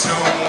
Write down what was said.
seu